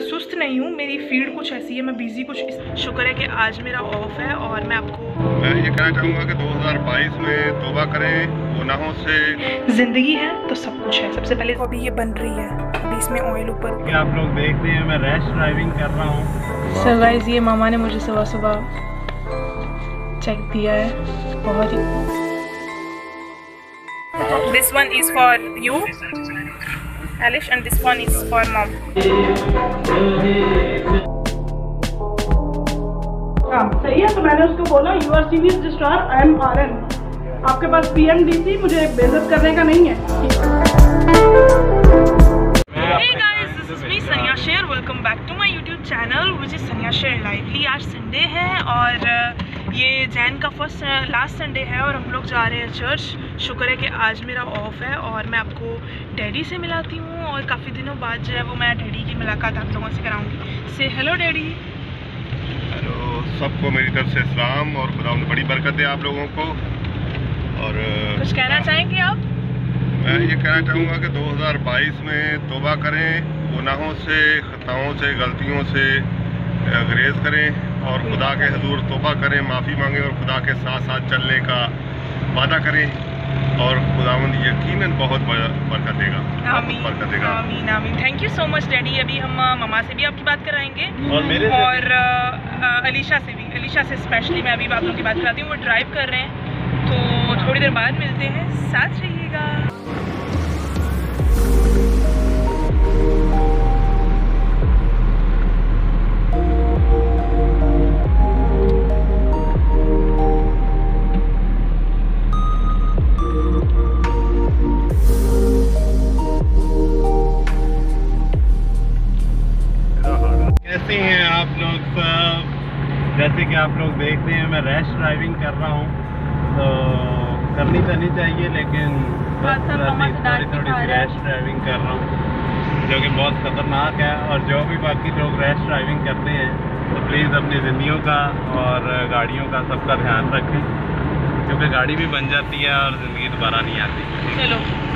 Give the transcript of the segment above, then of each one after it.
सुस्त नहीं हूँ मेरी फ़ील्ड कुछ ऐसी है मैं बिज़ी कुछ शुक्र है कि आज मेरा ऑफ़ है और मैं आपको मैं ये कहना चाहूँगा कि 2022 में तोबा करें गुनाहों से। ज़िंदगी है तो सब कुछ है। सबसे पहले तो अभी ये बन रही है। अभी इसमें ऑयल ऊपर। आप लोग देख रहे हैं मैं रैश ड्राइविंग कर रहा हूँ। सर गाइस ये मामा ने मुझे सुबह सुबह चेक दिया है। बहुत ही this one is for you Alish and this one is for mom हाँ सही है तो मैंने उसको बोला you are senior registrar I am R N आपके पास पीएमडीसी मुझे बेजत करने का नहीं है Hey guys, this is me Sanya Sher. Welcome back to my YouTube channel which is Sanya Sher Lively. आज संडे है और uh, ये जैन का फ़र्स्ट लास्ट संडे है और हम लोग जा रहे हैं चर्च शुक्र है कि आज मेरा ऑफ़ है और मैं आपको डैडी से मिलाती हूँ और काफ़ी दिनों बाद जो है वो मैं डैडी की मुलाकात आप लोगों से कराऊँगी. से हेलो डैडी हेलो सबको मेरी तरफ़ से सलाम और खुदा उन बड़ी बरकत है आप लोगों को. और कुछ कहना चाहेंगे आप? मैं ये कहना चाहूँगा कि 2022 में तोबा करें गुनाहों से ख़ताओं से गलतियों से ग्रेज करें. और खुदा के हजूर तोबा करें माफ़ी मांगें और खुदा के साथ साथ चलने का वादा करें। और खुदावंद यकीनन बहुत बरकत देगा। बरकत देगा। आमीन आमीन। Thank you so much daddy अभी हम ममा से भी आपकी बात कराएँगे। और मेरे और अलीशा से भी। अलीशा से स्पेशली मैं अभी आप लोगों की बात कराती हूँ। वो ड्राइव कर रहे हैं। तो थोड़ी देर बाद मिलते हैं। साथ रहिएगा। आप लोग देख रहे हैं मैं रैश ड्राइविंग कर रहा हूँ। तो करनी तो नहीं चाहिए लेकिन बस थोड़ी थोड़ी रैश ड्राइविंग कर रहा हूँ जो कि बहुत ख़तरनाक है और जो भी बाकी लोग रैश ड्राइविंग करते हैं तो प्लीज़ अपनी ज़िंदगी का और गाड़ियों का सबका ध्यान रखें क्योंकि गाड़ी भी बन जाती है और ज़िंदगी दोबारा नहीं आती। चलो।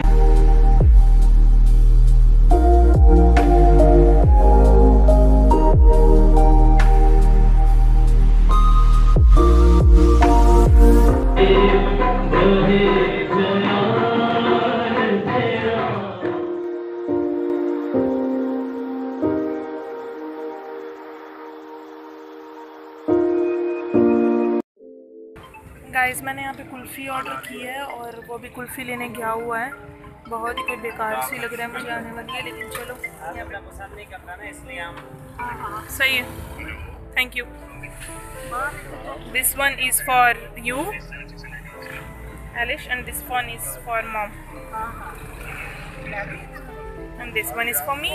गाइस मैंने यहाँ पे कुल्फ़ी ऑर्डर की है और वो भी कुल्फ़ी लेने गया हुआ है। बहुत ही कोई बेकार सी लग रहा है मुझे आने वाली है लेकिन चलो। पसंद नहीं करता ना इसलिए हम सही है। Thank you this one is for you Alish and this one is for mom and this one is for me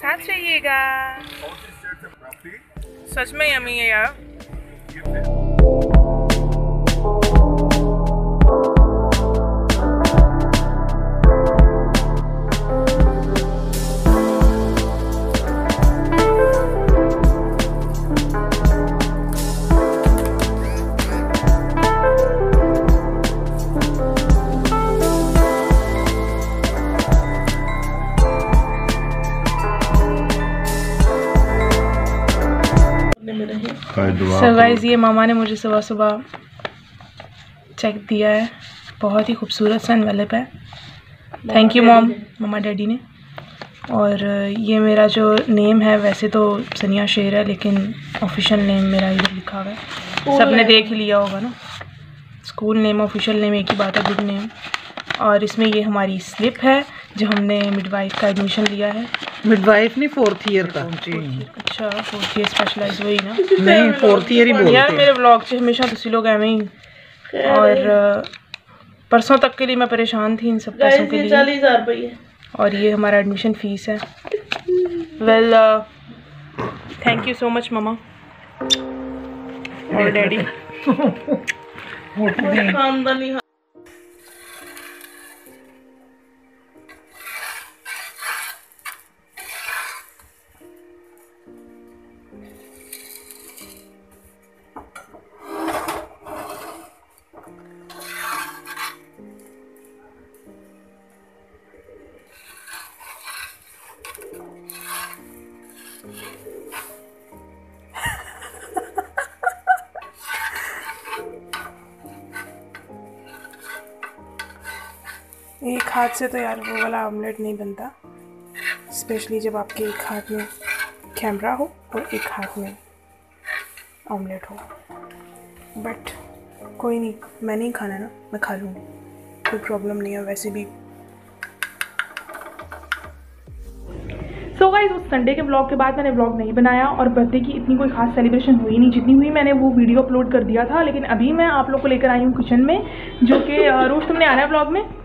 साथ रहिएगा। सच में यमी है यार। सर गाइस ये मामा ने मुझे सुबह सुबह चेक दिया है। बहुत ही खूबसूरत सा एनवेलप है। Thank you mom mama daddy ने। और ये मेरा जो नेम है वैसे तो सनिया शेर है लेकिन ऑफिशियल नेम मेरा इधर लिखा हुआ है। सबने देख ही लिया होगा ना। स्कूल नेम ऑफिशियल नेम एक ही बात है गुड नेम और इसमें ये हमारी स्लिप है जो हमने मिडवाइफ का एडमिशन लिया है। मिडवाइफ नहीं फोर्थ ईयर का। अच्छा फोर्थ ईयर स्पेशलाइज हुई ना। नहीं फोर्थ ईयर ही यार बोलते हैं। मेरे ब्लॉग से हमेशा तुसी लोग एवं ही। और परसों तक के लिए मैं परेशान थी इन सब पैसों के लिए। चालीस हज़ार रुपये और ये हमारा एडमिशन फ़ीस है। Well thank you so much mama और डैडी खानदानी हाथ से तो यार वो वाला ऑमलेट नहीं बनता। स्पेशली जब आपके एक हाथ में कैमरा हो और एक हाथ में ऑमलेट हो। बट कोई नहीं, मैं नहीं खाना ना, मैं खा लूँगी। कोई प्रॉब्लम नहीं है, वैसे भी। सो गाइज़ उस संडे के ब्लॉग के बाद मैंने ब्लॉग नहीं बनाया और बर्थडे की इतनी कोई खास सेलिब्रेशन हुई नहीं। जितनी हुई मैंने वो वीडियो अपलोड कर दिया था, लेकिन अभी मैं आप लोग को लेकर आई हूँ किचन में, जो कि रोज़ तुमने आना है ब्लॉग में।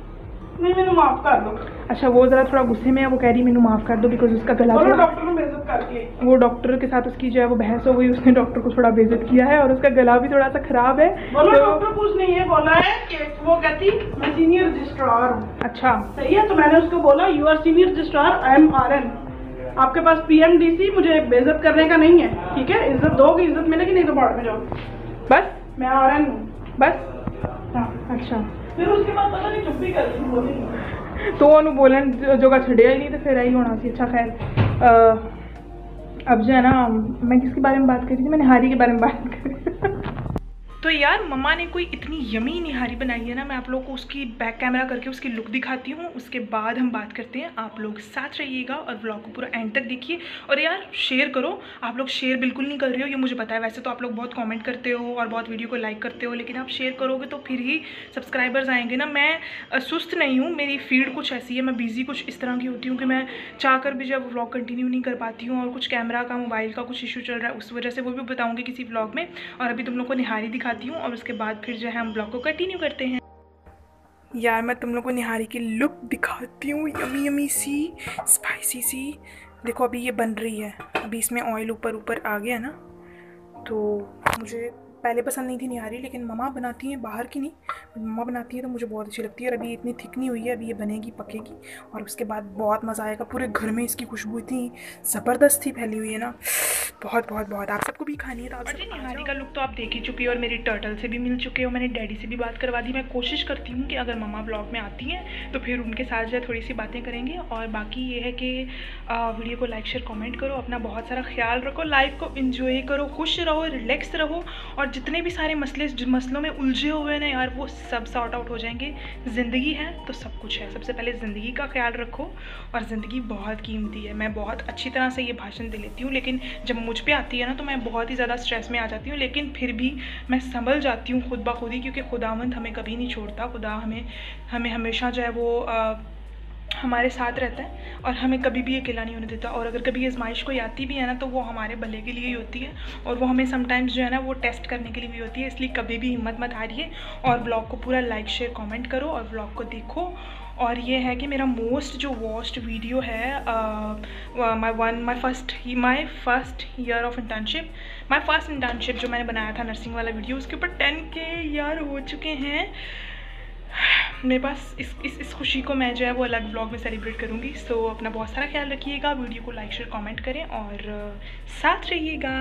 नहीं मैंने माफ़ कर दो। अच्छा वो ज़रा थोड़ा गुस्से में है वो कह रही मैंू माफ़ कर दो बिकॉज़ उसका गला थोड़ा डॉक्टर ने बेइज्जत करके वो डॉक्टर के साथ उसकी जो है वो बहस हो गई उसने डॉक्टर को थोड़ा बेइज्जत किया है और उसका गला भी थोड़ा सा ख़राब है। बोलो तो, डॉक्टर कुछ नहीं है बोला है कि वो कहती मैं सीनियर रजिस्ट्रार हूँ। अच्छा। सही है तो मैंने उसको बोला you are senior registrar I am R N आपके पास पीएमडीसी मुझे बेइज्जत करने का नहीं है ठीक है? इज़्ज़त दोगे इज़्ज़त मिलेगी नहीं तो बाढ़ में जाओ बस। मैं आर एन हूँ। बस। हाँ। अच्छा। फिर उसके बाद पता नहीं चुप भी कर रही बोली नहीं। तो ਉਹਨੂੰ ਬੋਲਣ ਜੋਗਾ ਛੱਡਿਆ ਹੀ ਨਹੀਂ ਤੇ ਫਿਰ ਇਹੀ ਹੋਣਾ ਸੀ अच्छा खैर अ, अब जो है ना मैं किसके बारे में बात कर रही थी मैंने हारी के बारे में बात करी तो यार, मम्मा ने कोई इतनी यमी निहारी बनाई है ना, मैं आप लोग को उसकी बैक कैमरा करके उसकी लुक दिखाती हूँ। उसके बाद हम बात करते हैं। आप लोग साथ रहिएगा और ब्लॉग को पूरा एंड तक देखिए। और यार शेयर करो। आप लोग शेयर बिल्कुल नहीं कर रहे हो, ये मुझे पता है। वैसे तो आप लोग बहुत कॉमेंट करते हो और बहुत वीडियो को लाइक करते हो, लेकिन आप शेयर करोगे तो फिर ही सब्सक्राइबर्स आएँगे ना। मैं सुस्त नहीं हूँ। मेरी फ़ीड कुछ ऐसी है, मैं बिज़ी कुछ इस तरह की होती हूँ कि मैं चाह कर भी जब व्लॉग कंटिन्यू नहीं कर पाती हूँ और कुछ कैमरा का मोबाइल का कुछ इशू चल रहा है, उस वजह से वो भी बताऊँगी किसी व्लॉग में। और अभी तुम लोग को निहारी दिखाती हूँ, और उसके बाद फिर जो है हम ब्लॉग को कंटिन्यू करते हैं। यार, मैं तुम लोग को निहारी की लुक दिखाती हूँ यमी यमी सी स्पाइसी सी। देखो, अभी ये बन रही है। अभी इसमें ऑयल ऊपर ऊपर आ गया ना तो मुझे पहले पसंद नहीं थी निहारी, लेकिन मम्मा बनाती हैं, बाहर की नहीं। मम्मा बनाती हैं तो मुझे बहुत अच्छी लगती है, और अभी इतनी थिक नहीं हुई है, अभी ये बनेगी, पकेगी। और उसके बाद बहुत मज़ा आएगा, पूरे घर में इसकी खुशबू इतनी ज़बरदस्त ही फैली हुई है ना। बहुत बहुत बहुत। आप सबको भी खानी है तो आप सब निहारी का लुक तो आप देख ही चुके हो और मेरी टर्टल से भी मिल चुके हो मैंने डैडी से भी बात करवा दी। मैं कोशिश करती हूँ कि अगर मम्मा ब्लॉग में आती हैं तो फिर उनके साथ जो थोड़ी सी बातें करेंगे। और बाकी ये है कि वीडियो को लाइक शेयर कॉमेंट करो अपना बहुत सारा ख्याल रखो लाइफ को इंजॉय करो खुश रहो रिलैक्स रहो। और जितने भी सारे मसले मसलों में उलझे हुए हैं ना यार वो सब सॉर्ट आउट हो जाएँगे। ज़िंदगी है तो सब कुछ है। सबसे पहले ज़िंदगी का ख्याल रखो। और ज़िंदगी बहुत कीमती है। मैं बहुत अच्छी तरह से ये भाषण दे लेती हूँ लेकिन जब मुझ पर आती है ना तो मैं बहुत ही ज़्यादा स्ट्रेस में आ जाती हूँ, लेकिन फिर भी मैं संभल जाती हूँ खुद ब खुद ही, क्योंकि खुदावंद हमें कभी नहीं छोड़ता, खुदा हमें हमें हमेशा जो है वो हमारे साथ रहता है और हमें कभी भी अकेला नहीं होने देता। और अगर कभी आजमाइश कोई आती भी है ना तो वो हमारे भले के लिए ही होती है और वो हमें समटाइम्स जो है ना, वो टेस्ट करने के लिए भी होती है। इसलिए कभी भी हिम्मत मत हारिए और ब्लॉग को पूरा लाइक शेयर कमेंट करो और ब्लॉग को देखो। और ये है कि मेरा मोस्ट जो वॉस्ट वीडियो है my one my first my first year of internship my first internship जो मैंने बनाया था नर्सिंग वाला वीडियो उसके ऊपर टेन के ईयर हो चुके हैं। मेरे पास इस इस इस खुशी को मैं जो है वो अलग ब्लॉग में सेलिब्रेट करूँगी। सो so, अपना बहुत सारा ख्याल रखिएगा वीडियो को लाइक शेयर कमेंट करें और साथ रहिएगा।